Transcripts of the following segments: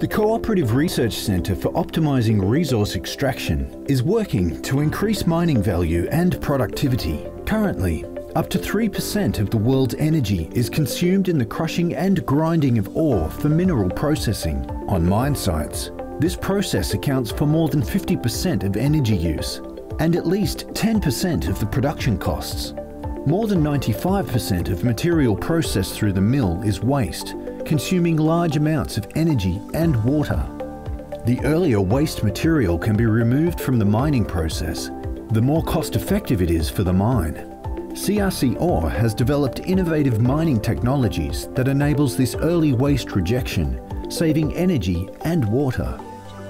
The Cooperative Research Centre for Optimising Resource Extraction is working to increase mining value and productivity. Currently, up to 3% of the world's energy is consumed in the crushing and grinding of ore for mineral processing on mine sites. This process accounts for more than 50% of energy use and at least 10% of the production costs. More than 95% of material processed through the mill is waste, consuming large amounts of energy and water. The earlier waste material can be removed from the mining process, the more cost effective it is for the mine. CRC Ore has developed innovative mining technologies that enables this early waste rejection, saving energy and water.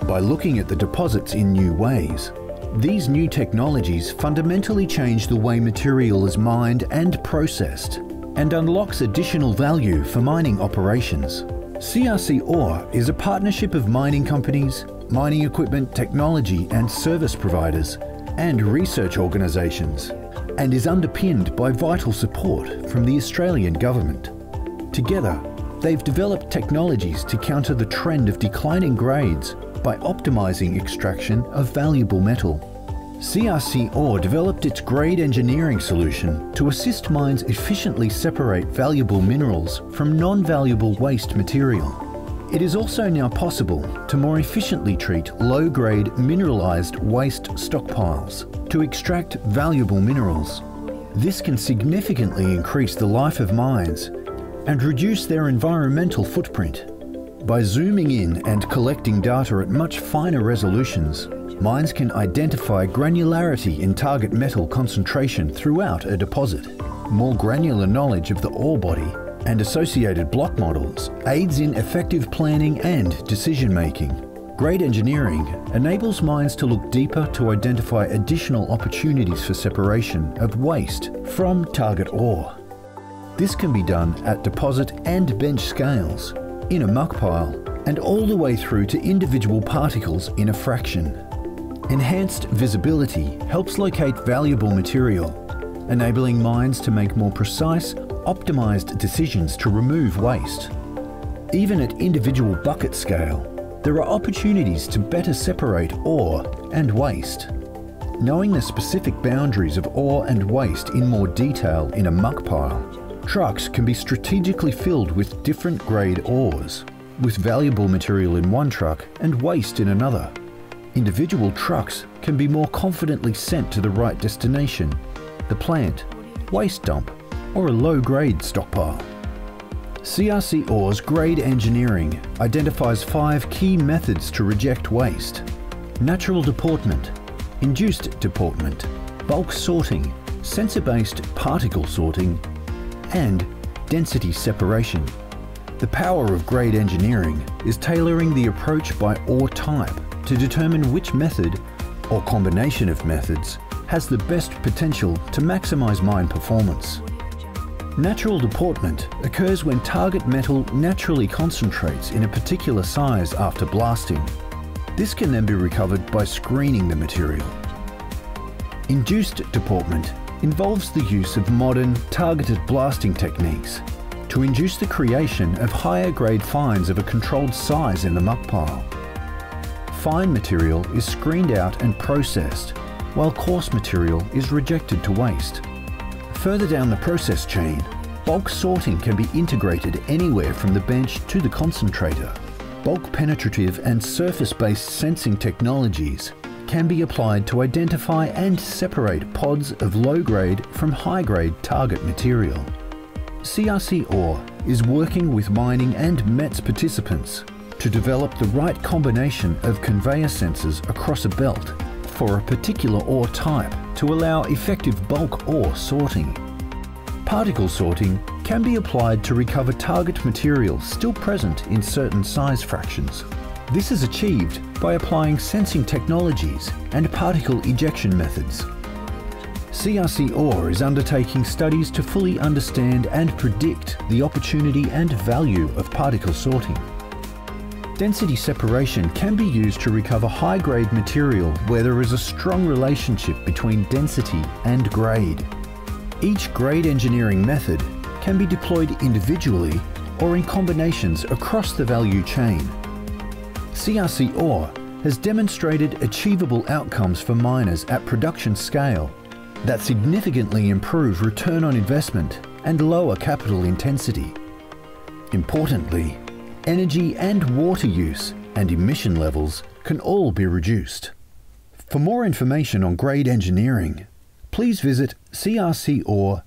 By looking at the deposits in new ways, these new technologies fundamentally change the way material is mined and processed and unlocks additional value for mining operations. CRC Ore is a partnership of mining companies, mining equipment technology and service providers, and research organisations, and is underpinned by vital support from the Australian Government. Together, they've developed technologies to counter the trend of declining grades by optimising extraction of valuable metal. CRC developed its grade engineering solution to assist mines efficiently separate valuable minerals from non-valuable waste material. It is also now possible to more efficiently treat low-grade mineralised waste stockpiles to extract valuable minerals. This can significantly increase the life of mines and reduce their environmental footprint. By zooming in and collecting data at much finer resolutions, mines can identify granularity in target metal concentration throughout a deposit. More granular knowledge of the ore body and associated block models aids in effective planning and decision making. Grade engineering enables mines to look deeper to identify additional opportunities for separation of waste from target ore. This can be done at deposit and bench scales, in a muck pile, and all the way through to individual particles in a fraction. Enhanced visibility helps locate valuable material, enabling mines to make more precise, optimised decisions to remove waste. Even at individual bucket scale, there are opportunities to better separate ore and waste. Knowing the specific boundaries of ore and waste in more detail in a muck pile, trucks can be strategically filled with different grade ores, with valuable material in one truck and waste in another individual trucks can be more confidently sent to the right destination, the plant, waste dump, or a low-grade stockpile. CRC Ore's grade engineering identifies five key methods to reject waste. Natural deportment, induced deportment, bulk sorting, sensor-based particle sorting, and density separation. The power of grade engineering is tailoring the approach by ore type to determine which method, or combination of methods, has the best potential to maximise mine performance. Natural deportment occurs when target metal naturally concentrates in a particular size after blasting. This can then be recovered by screening the material. Induced deportment involves the use of modern targeted blasting techniques to induce the creation of higher grade fines of a controlled size in the muck pile fine material is screened out and processed, while coarse material is rejected to waste. Further down the process chain, bulk sorting can be integrated anywhere from the bench to the concentrator. Bulk penetrative and surface-based sensing technologies can be applied to identify and separate pods of low-grade from high-grade target material. CRC Ore is working with mining and METS participants to develop the right combination of conveyor sensors across a belt for a particular ore type to allow effective bulk ore sorting. Particle sorting can be applied to recover target material still present in certain size fractions. This is achieved by applying sensing technologies and particle ejection methods. CRC Ore is undertaking studies to fully understand and predict the opportunity and value of particle sorting. Density separation can be used to recover high-grade material where there is a strong relationship between density and grade. Each grade engineering method can be deployed individually or in combinations across the value chain. CRC Ore has demonstrated achievable outcomes for miners at production scale that significantly improve return on investment and lower capital intensity. Importantly, energy and water use and emission levels can all be reduced. For more information on grade engineering, please visit crcore.org.au.